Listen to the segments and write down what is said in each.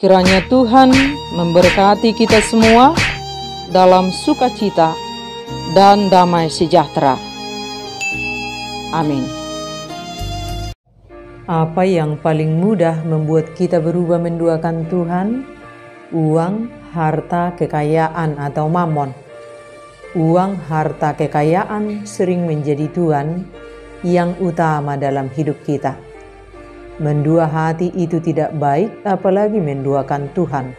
Kiranya Tuhan memberkati kita semua dalam sukacita dan damai sejahtera. Amin. Apa yang paling mudah membuat kita berubah menduakan Tuhan? Uang, harta, kekayaan, atau mamon. Uang, harta, kekayaan sering menjadi Tuhan yang utama dalam hidup kita Mendua hati itu tidak baik, apalagi menduakan Tuhan.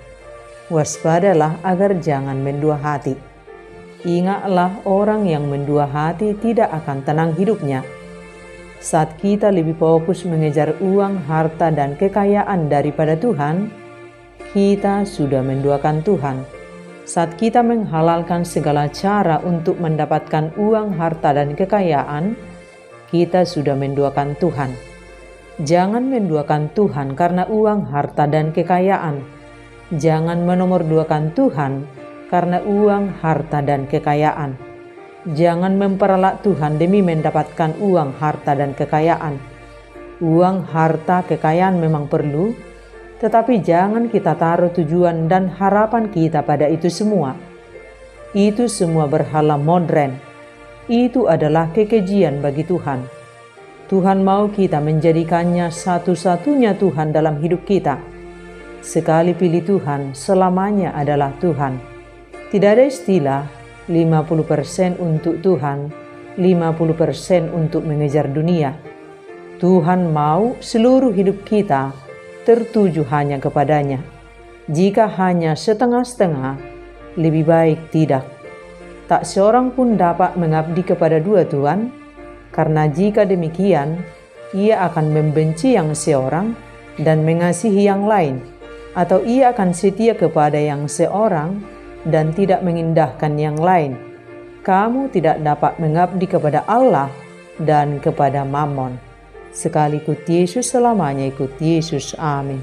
Waspadalah agar jangan mendua hati. Ingatlah orang yang mendua hati tidak akan tenang hidupnya. Saat kita lebih fokus mengejar uang, harta, dan kekayaan daripada Tuhan, kita sudah menduakan Tuhan. Saat kita menghalalkan segala cara untuk mendapatkan uang, harta, dan kekayaan, kita sudah menduakan Tuhan. Jangan menduakan Tuhan karena uang, harta, dan kekayaan. Jangan menomorduakan Tuhan karena uang, harta, dan kekayaan. Jangan memperalat Tuhan demi mendapatkan uang, harta, dan kekayaan. Uang, harta, kekayaan memang perlu, tetapi jangan kita taruh tujuan dan harapan kita pada itu semua. Itu semua berhala modern. Itu adalah kekejian bagi Tuhan. Tuhan mau kita menjadikannya satu-satunya Tuhan dalam hidup kita. Sekali pilih Tuhan, selamanya adalah Tuhan. Tidak ada istilah 50% untuk Tuhan, 50% untuk mengejar dunia. Tuhan mau seluruh hidup kita tertuju hanya kepadanya. Jika hanya setengah-setengah, lebih baik tidak. Tak seorang pun dapat mengabdi kepada dua Tuhan, karena jika demikian, ia akan membenci yang seorang dan mengasihi yang lain, atau ia akan setia kepada yang seorang dan tidak mengindahkan yang lain. Kamu tidak dapat mengabdi kepada Allah dan kepada Mammon. Sekali ikut Yesus selamanya ikut Yesus. Amin.